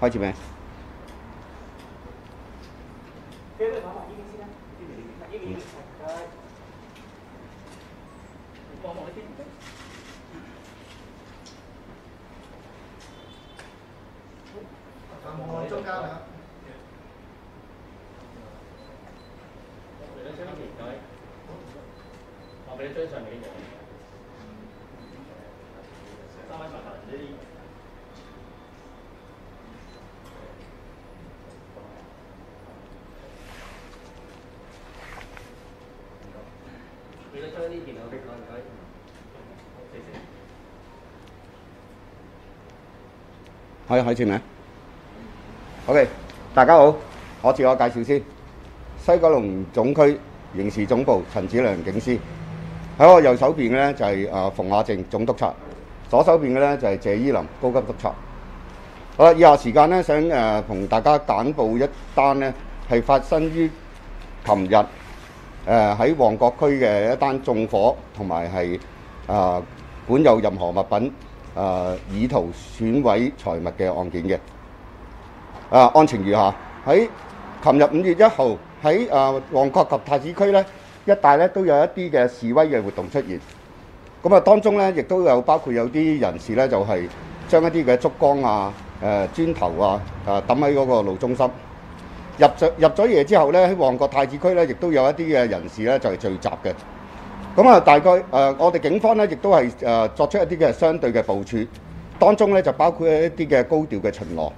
開始未？望中間啊！我俾你張上面嘅嘢。三位麻煩呢啲。俾你將呢電腦俾我唔該。謝謝。可以開始未？OK，大家好，我自我介紹先。西九龍總區刑事總部陳子良警司，喺我右手邊嘅咧就係、誒馮亞正總督察，左手邊嘅咧就係、謝依林高級督察。好啦，以下時間咧想誒同、大家簡報一單咧係發生於琴日誒喺旺角區嘅一單縱火同埋係誒管有任何物品誒、以圖損毀財物嘅案件嘅。啊，案情如下：喺琴日五月一號喺誒旺角及太子區咧一帶咧都有一啲嘅示威嘅活動出現。咁啊，當中咧亦都有包括有啲人士咧就係、將一啲嘅燭光啊、誒、磚頭啊誒抌喺嗰個路中心。入咗入咗夜之後咧，喺旺角太子區咧，亦都有一啲嘅人士咧就係、聚集嘅。咁啊，大概誒、我哋警方咧亦都係誒、作出一啲嘅相對嘅部署，當中咧就包括一啲嘅高調嘅巡邏。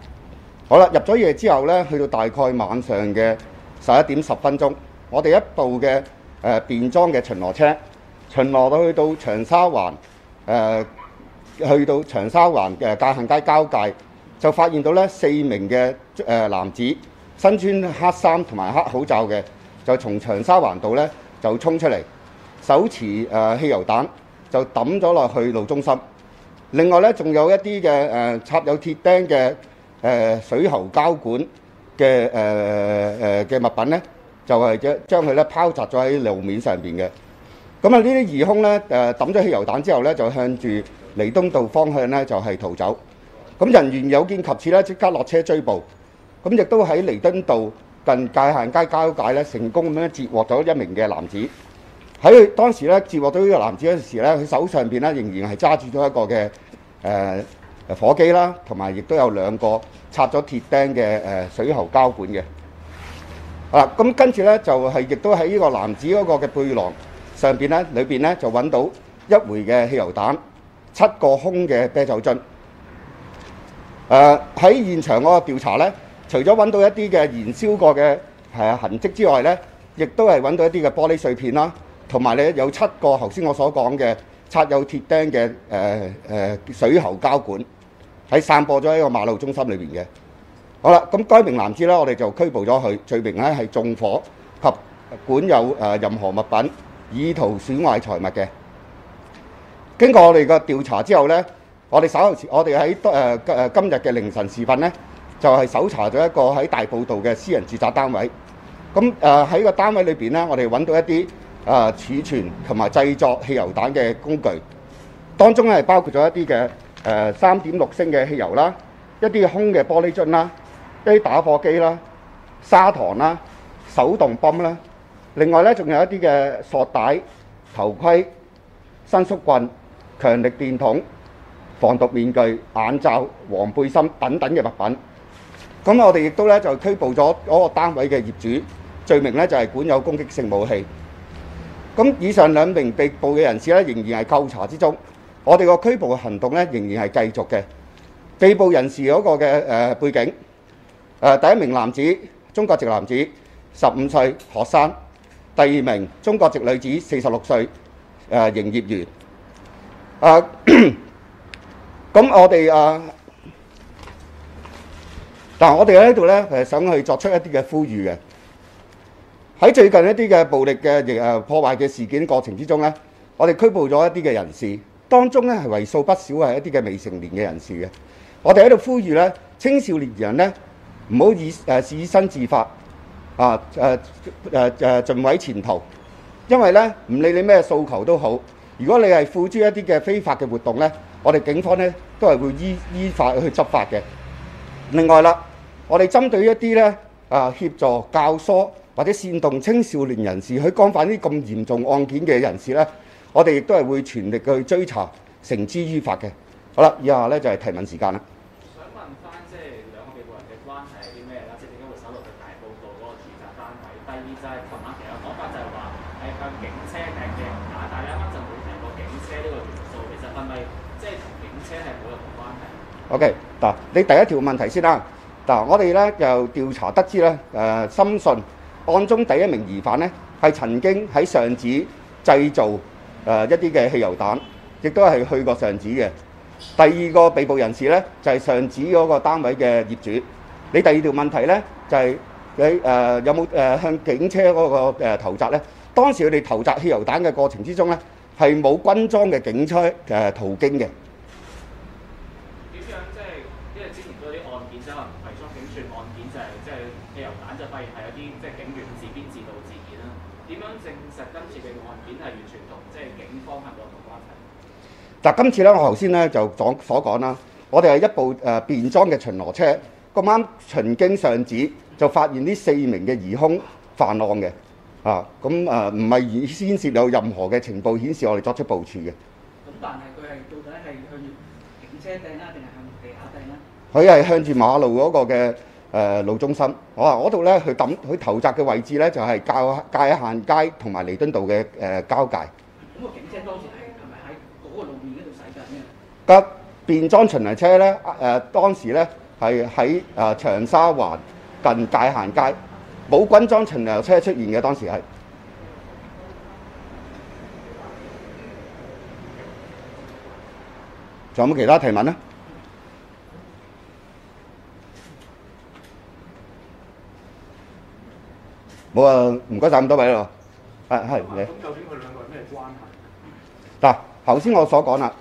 好啦，入咗夜之後咧，去到大概晚上嘅十一點十分鐘，我哋一部嘅誒、便裝嘅巡邏車巡邏到去到長沙灣誒、去到長沙灣嘅界限街交界，就發現到咧四名嘅誒、男子身穿黑衫同埋黑口罩嘅，就從長沙環道咧就衝出嚟，手持誒、汽油彈就抌咗落去路中心。另外咧，仲有一啲嘅誒插有鐵釘嘅誒水喉膠管嘅誒誒嘅物品咧，就係將將佢咧拋擲咗喺路面上邊嘅。咁啊，呢啲疑兇咧誒抌咗汽油彈之後咧，就向住彌敦道方向咧就係、逃走。咁人員有見及此咧，即刻落車追捕。咁亦都喺彌敦道近界限街交界咧，成功咁樣截獲咗一名嘅男子。喺佢當時咧截獲到呢個男子嗰陣時咧，佢手上邊咧仍然係揸住咗一個嘅誒誒火機啦，同埋亦都有兩個插咗鐵釘嘅誒水喉膠管嘅。啊，咁跟住咧就係、亦都喺呢個男子嗰個嘅背囊上邊咧，裏邊咧就揾到一枚嘅汽油彈、七個空嘅啤酒樽。誒、喺現場嗰個調查咧，除咗揾到一啲嘅燃燒過嘅係痕跡之外咧，亦都係揾到一啲嘅玻璃碎片啦，同埋咧有七個頭先我所講嘅插有鐵釘嘅誒誒水喉膠管，喺散播咗喺個馬路中心裏邊嘅。好啦，咁該名男子咧，我哋就拘捕咗佢，罪名咧係縱火及管有誒、任何物品，以圖損壞財物嘅。經過我哋嘅調查之後咧，我哋稍後，我哋喺誒誒今日嘅凌晨時分咧，就係、搜查咗一個喺大埔道嘅私人住宅單位。咁誒喺個單位裏邊咧，我哋揾到一啲誒、呃、儲存同埋製作汽油彈嘅工具，當中咧係包括咗一啲嘅誒三點六升嘅汽油啦，一啲空嘅玻璃樽啦，一啲打火機啦、砂糖啦、手動泵啦，另外咧仲有一啲嘅索帶、頭盔、伸縮棍、強力電筒、防毒面具、眼罩、黃背心等等嘅物品。咁我哋亦都咧就拘捕咗嗰個單位嘅業主，罪名咧就係、管有攻擊性武器。咁以上兩名被捕嘅人士咧仍然係扣查之中，我哋個拘捕嘅行動咧仍然係繼續嘅。被捕人士嗰個嘅誒、背景，誒、第一名男子中國籍男子，十五歲學生；第二名中國籍女子，四十六歲誒營業員。啊，咁我哋啊，但我哋喺呢度咧誒想去作出一啲嘅呼籲嘅。喺最近一啲嘅暴力嘅誒破壞嘅事件過程之中咧，我哋拘捕咗一啲嘅人士，當中咧係為數不少係一啲嘅未成年嘅人士嘅。我哋喺度呼籲咧，青少年人咧唔好以誒以身試法啊誒誒誒盡毀前途，因為咧唔理你咩訴求都好，如果你係付諸一啲嘅非法嘅活動咧，我哋警方咧都係會依依法去執法嘅。另外啦，我哋針對一啲咧啊協助教唆或者煽動青少年人士去干犯啲咁嚴重案件嘅人士咧，我哋亦都係會全力去追查，繩之於法嘅。好啦，以下咧就係、提問時間啦。想問翻即係兩個被告人嘅關係係啲咩啦？即係點解會搜到佢大埔道嗰個住宅單位？第二就係琴晚其實有講法就係話係向警車掟嘅打，但係你啱啱就冇提過警車呢個元素，其實係咪即係同警車係冇任何關係？OK，嗱，你第一條問題先啦。嗱，我哋咧就調查得知咧，誒、深信案中第一名疑犯咧係曾經喺上址製造誒、一啲嘅汽油彈，亦都係去過上址嘅。第二個被捕人士咧就係、上址嗰個單位嘅業主。你第二條問題咧就係、你誒、有冇誒、向警車嗰、個誒、投擲咧？當時佢哋投擲汽油彈嘅過程之中咧係冇軍裝嘅警車誒、途經嘅。點樣即係因為之前嗰啲案件即係可能偽裝警署案件就係即係汽油彈就發現係有啲即係警員自編自導自演啦。點樣證實今次嘅案件係完全同即係警方係冇任何關係？嗱，今次咧，我頭先咧就講所講啦，我哋係一部誒、呃、便裝嘅巡邏車，咁啱巡經上址，就發現呢四名嘅疑兇犯案嘅，啊，咁誒唔係以先涉有任何嘅情報顯示我哋作出部署嘅，咁但係佢係到底係向住警車掟啊，定係向地下掟咧？佢係向住馬路嗰個嘅誒、呃路中心，我話嗰度咧佢抌佢投擲嘅位置咧就係、界界限街同埋彌敦道嘅誒、呃交界。咁個警車當時係係咪喺嗰個路面嗰度駛緊嘅？架便裝巡邏車咧，誒、當時咧係喺誒長沙灣近界限街，冇軍裝巡邏車出現嘅，當時係。仲有冇其他提問咧？冇啊，唔該晒咁多位咯。係係你。咁究竟佢兩個係咩關係？嗱，頭先我所講啦，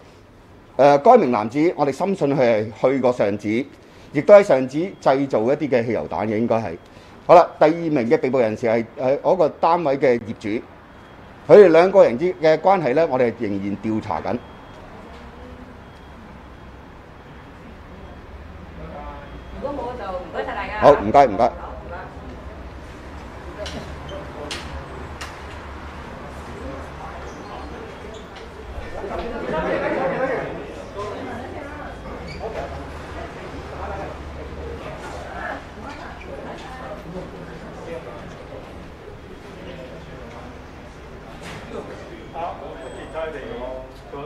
誒、該名男子我哋深信佢係去過上址，亦都喺上址製造一啲嘅汽油彈嘅，應該係。好啦，第二名嘅被捕人士係誒嗰個單位嘅業主，佢哋兩個人之嘅關係咧，我哋仍然調查緊。如果冇就唔該晒大家。好唔該唔該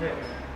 はい。